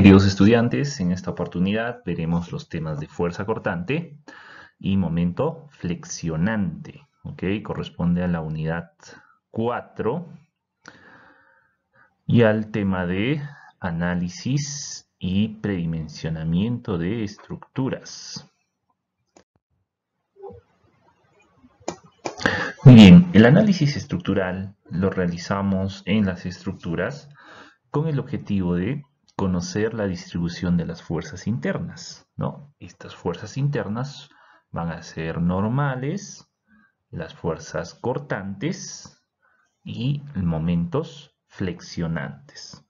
queridos estudiantes, en esta oportunidad veremos los temas de fuerza cortante y momento flexionante. ¿ok? Corresponde a la unidad 4 y al tema de análisis y predimensionamiento de estructuras. Muy bien, el análisis estructural lo realizamos en las estructuras con el objetivo de conocer la distribución de las fuerzas internas. ¿no? Estas fuerzas internas van a ser normales, las fuerzas cortantes y momentos flexionantes.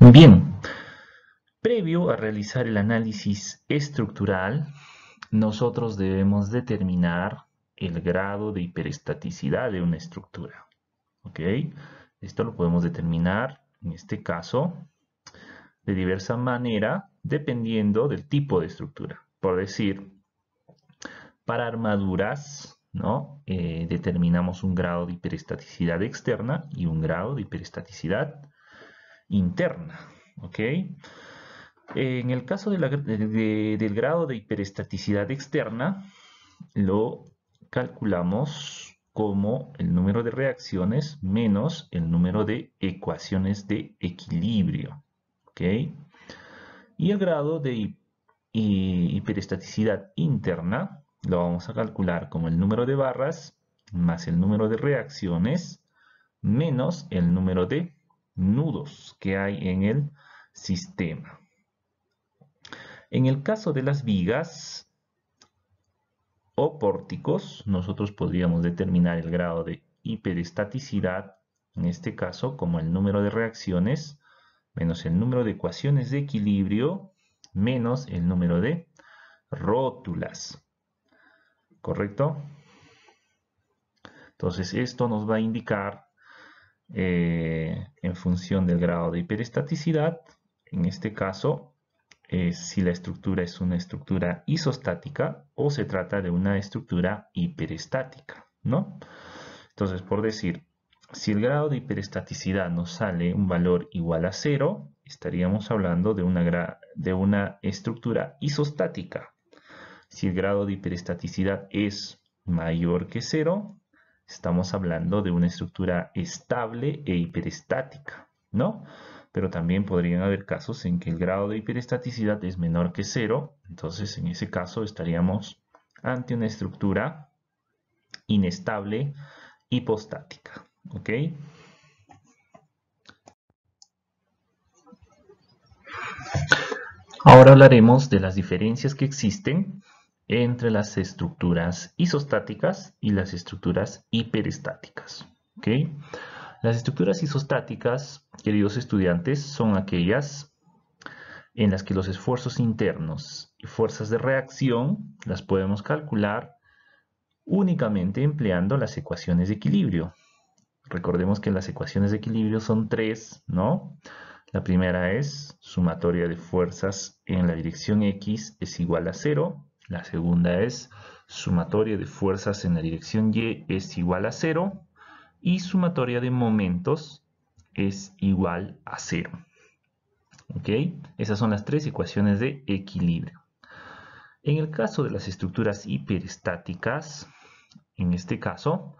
Bien, previo a realizar el análisis estructural, nosotros debemos determinar el grado de hiperestaticidad de una estructura. ¿Ok? Esto lo podemos determinar, en este caso, de diversa manera, dependiendo del tipo de estructura. Por decir, para armaduras, ¿no? Eh, determinamos un grado de hiperestaticidad externa y un grado de hiperestaticidad interna. ¿Ok? En el caso del grado de hiperestaticidad externa, lo calculamos como el número de reacciones menos el número de ecuaciones de equilibrio. Y el grado de hiperestaticidad interna lo vamos a calcular como el número de barras más el número de reacciones menos el número de nudos que hay en el sistema. En el caso de las vigas, o pórticos, nosotros podríamos determinar el grado de hiperestaticidad, en este caso como el número de reacciones, menos el número de ecuaciones de equilibrio, menos el número de rótulas. ¿Correcto? Entonces esto nos va a indicar eh, en función del grado de hiperestaticidad, en este caso si la estructura es una estructura isostática o se trata de una estructura hiperestática, ¿no? Entonces, por decir, si el grado de hiperestaticidad nos sale un valor igual a cero, estaríamos hablando de una, de una estructura isostática. Si el grado de hiperestaticidad es mayor que cero, estamos hablando de una estructura estable e hiperestática, ¿no? Pero también podrían haber casos en que el grado de hiperestaticidad es menor que cero, entonces en ese caso estaríamos ante una estructura inestable hipostática. ¿ok? Ahora hablaremos de las diferencias que existen entre las estructuras isostáticas y las estructuras hiperestáticas. ¿ok? Las estructuras isostáticas, queridos estudiantes, son aquellas en las que los esfuerzos internos y fuerzas de reacción las podemos calcular únicamente empleando las ecuaciones de equilibrio. Recordemos que las ecuaciones de equilibrio son tres, ¿no? La primera es sumatoria de fuerzas en la dirección X es igual a cero. La segunda es sumatoria de fuerzas en la dirección Y es igual a cero y sumatoria de momentos es igual a cero. Esas son las tres ecuaciones de equilibrio. En el caso de las estructuras hiperestáticas, en este caso,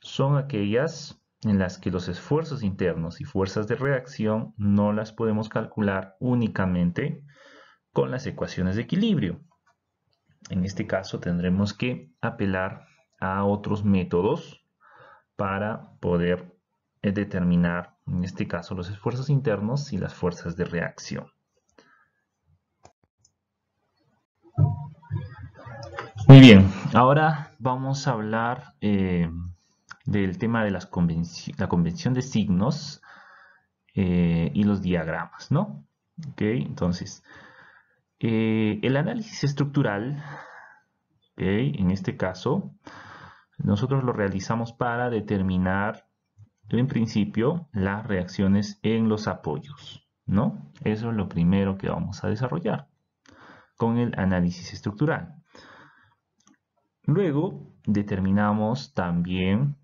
son aquellas en las que los esfuerzos internos y fuerzas de reacción no las podemos calcular únicamente con las ecuaciones de equilibrio. En este caso tendremos que apelar a otros métodos para poder eh, determinar, en este caso, los esfuerzos internos y las fuerzas de reacción. Muy bien, ahora vamos a hablar eh, del tema de la convención de signos eh, y los diagramas, ¿no? Ok, entonces, el análisis estructural, en este caso, nosotros lo realizamos para determinar, en principio, las reacciones en los apoyos, ¿no? Eso es lo primero que vamos a desarrollar con el análisis estructural. Luego, determinamos también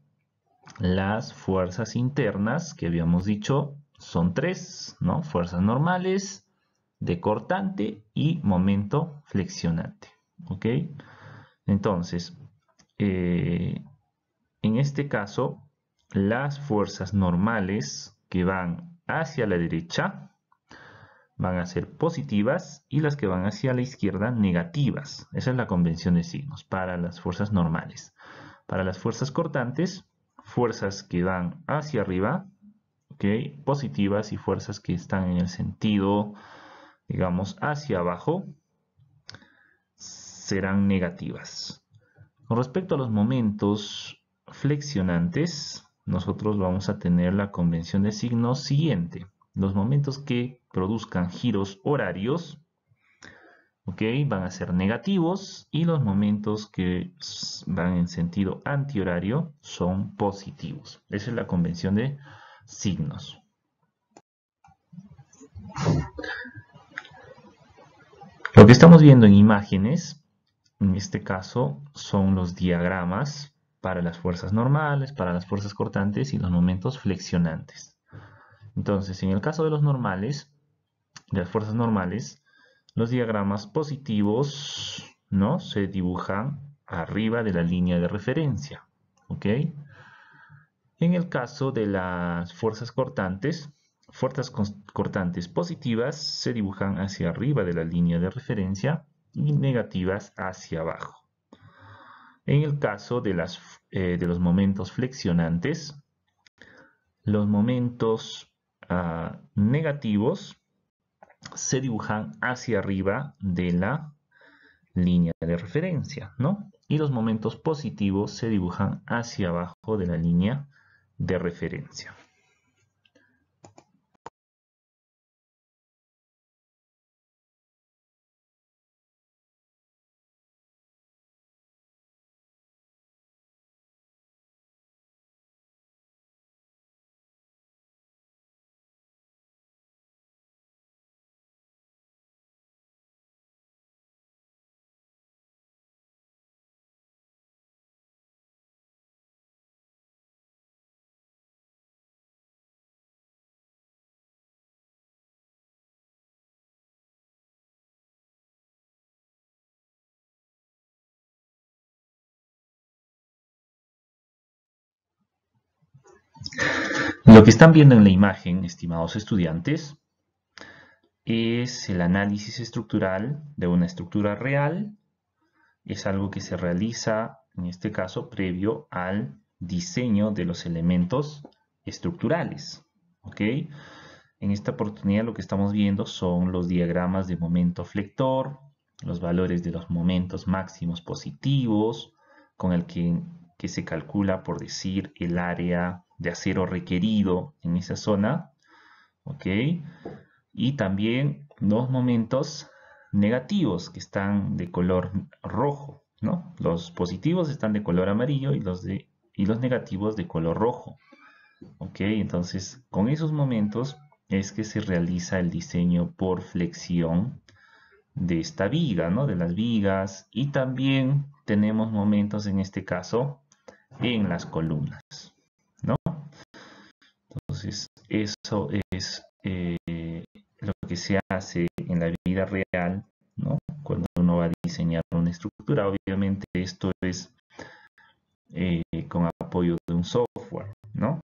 las fuerzas internas que habíamos dicho son tres, ¿no? Fuerzas normales, decortante y momento flexionante, ¿ok? Entonces, eh, en este caso, las fuerzas normales que van hacia la derecha van a ser positivas y las que van hacia la izquierda negativas. Esa es la convención de signos para las fuerzas normales. Para las fuerzas cortantes, fuerzas que van hacia arriba, positivas y fuerzas que están en el sentido, digamos, hacia abajo, serán negativas. Con respecto a los momentos flexionantes, nosotros vamos a tener la convención de signos siguiente. Los momentos que produzcan giros horarios van a ser negativos y los momentos que van en sentido antihorario son positivos. Esa es la convención de signos. Lo que estamos viendo en imágenes, en este caso, son los diagramas para las fuerzas normales, para las fuerzas cortantes y los momentos flexionantes. Entonces, en el caso de los normales, de las fuerzas normales, los diagramas positivos ¿no? se dibujan arriba de la línea de referencia. ¿ok? En el caso de las fuerzas cortantes, fuerzas cortantes positivas se dibujan hacia arriba de la línea de referencia y negativas hacia abajo. En el caso de, eh, los momentos flexionantes, los momentos ah, negativos se dibujan hacia arriba de la línea de referencia, ¿no? Y los momentos positivos se dibujan hacia abajo de la línea de referencia. Lo que están viendo en la imagen, estimados estudiantes, es el análisis estructural de una estructura real. Es algo que se realiza, en este caso, previo al diseño de los elementos estructurales. En esta oportunidad lo que estamos viendo son los diagramas de momento flector, los valores de los momentos máximos positivos, con el que, que se calcula, por decir, el área de acero requerido en esa zona. ¿Ok? Y también dos momentos negativos que están de color rojo. ¿no? Los positivos están de color amarillo y los, de, y los negativos de color rojo. ¿Ok? Entonces, con esos momentos es que se realiza el diseño por flexión de esta viga, ¿no? De las vigas. Y también tenemos momentos en este caso en las columnas. Entonces, eso es eh, lo que se hace en la vida real, ¿no? Cuando uno va a diseñar una estructura, obviamente esto es eh, con apoyo de un software, ¿no?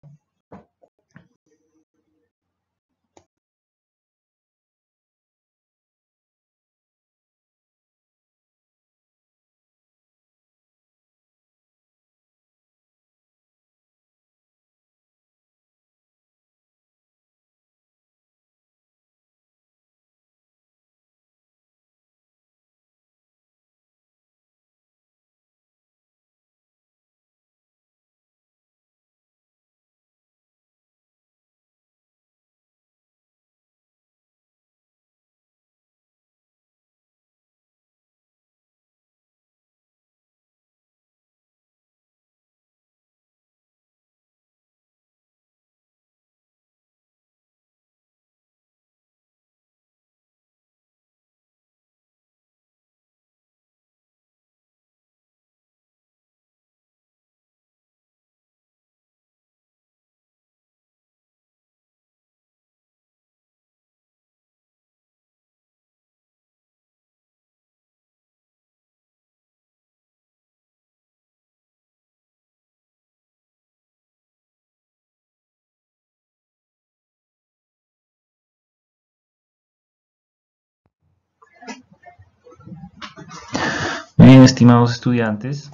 Bien, estimados estudiantes,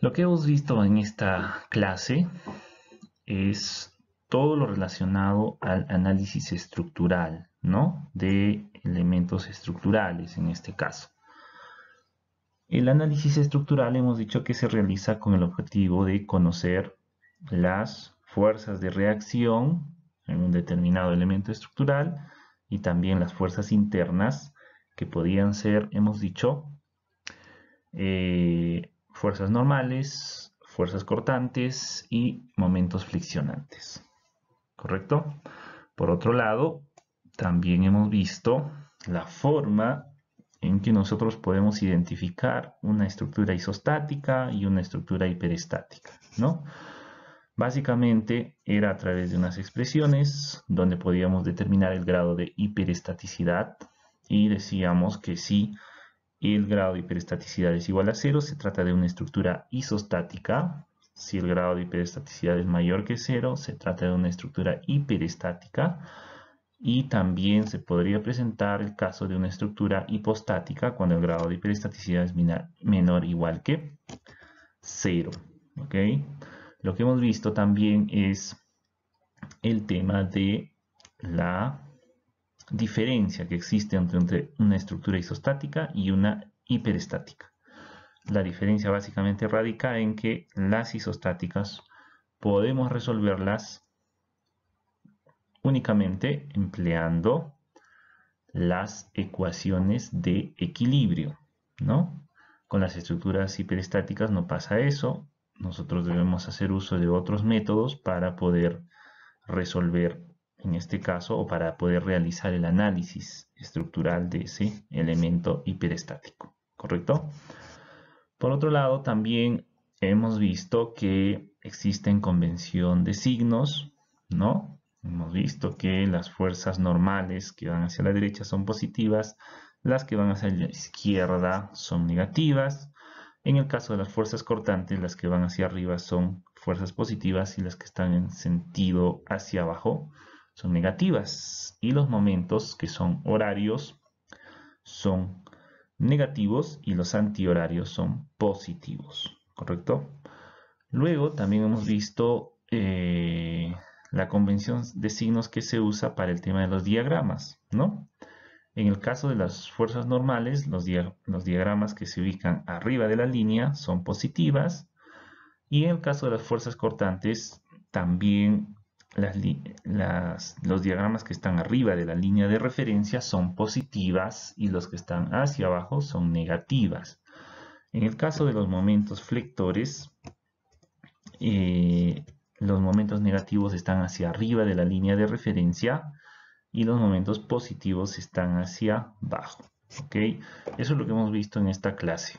lo que hemos visto en esta clase es todo lo relacionado al análisis estructural, ¿no? De elementos estructurales en este caso. El análisis estructural hemos dicho que se realiza con el objetivo de conocer las fuerzas de reacción en un determinado elemento estructural y también las fuerzas internas que podían ser, hemos dicho, eh, fuerzas normales, fuerzas cortantes y momentos friccionantes. ¿Correcto? Por otro lado, también hemos visto la forma en que nosotros podemos identificar una estructura isostática y una estructura hiperestática, ¿no? Básicamente era a través de unas expresiones donde podíamos determinar el grado de hiperestaticidad y decíamos que si el grado de hiperestaticidad es igual a cero, se trata de una estructura isostática. Si el grado de hiperestaticidad es mayor que cero, se trata de una estructura hiperestática y también se podría presentar el caso de una estructura hipostática cuando el grado de hiperestaticidad es menor igual que 0. Lo que hemos visto también es el tema de la diferencia que existe entre una estructura isostática y una hiperestática. La diferencia básicamente radica en que las isostáticas podemos resolverlas únicamente empleando las ecuaciones de equilibrio, ¿no? Con las estructuras hiperestáticas no pasa eso. Nosotros debemos hacer uso de otros métodos para poder resolver, en este caso, o para poder realizar el análisis estructural de ese elemento hiperestático, ¿correcto? Por otro lado, también hemos visto que existen convención de signos, ¿no? Hemos visto que las fuerzas normales que van hacia la derecha son positivas, las que van hacia la izquierda son negativas. En el caso de las fuerzas cortantes, las que van hacia arriba son fuerzas positivas y las que están en sentido hacia abajo son negativas. Y los momentos que son horarios son negativos y los antihorarios son positivos. ¿Correcto? Luego también hemos visto eh, la convención de signos que se usa para el tema de los diagramas, ¿no? En el caso de las fuerzas normales, los, diagramas que se ubican arriba de la línea son positivas y en el caso de las fuerzas cortantes, también los diagramas que están arriba de la línea de referencia son positivas y los que están hacia abajo son negativas. En el caso de los momentos flectores, eh, los momentos negativos están hacia arriba de la línea de referencia y los momentos positivos están hacia abajo. ¿ok? Eso es lo que hemos visto en esta clase.